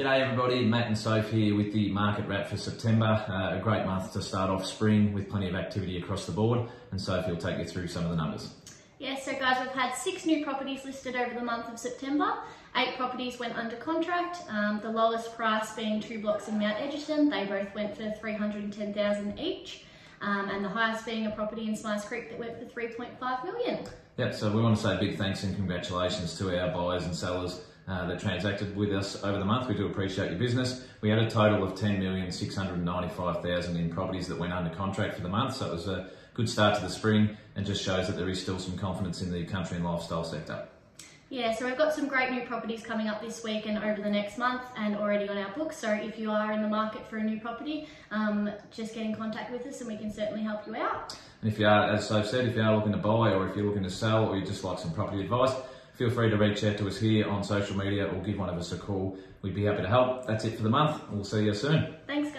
G'day everybody, Matt and Soph here with the Market Wrap for September. Uh, a great month to start off spring with plenty of activity across the board and Soph will take you through some of the numbers. Yeah, so guys, we've had six new properties listed over the month of September. Eight properties went under contract, um, the lowest price being two blocks in Mount Egerton. They both went for 310000 each. Um, and the highest being a property in Smythes Creek that went for 3.5 million. Yep, so we want to say big thanks and congratulations to our buyers and sellers uh, that transacted with us over the month. We do appreciate your business. We had a total of 10,695,000 in properties that went under contract for the month, so it was a good start to the spring and just shows that there is still some confidence in the country and lifestyle sector. Yeah, so we've got some great new properties coming up this week and over the next month and already on our books. So if you are in the market for a new property, um, just get in contact with us and we can certainly help you out. And if you are, as I've said, if you are looking to buy or if you're looking to sell or you just like some property advice, feel free to reach out to us here on social media or give one of us a call. We'd be happy to help. That's it for the month. We'll see you soon. Thank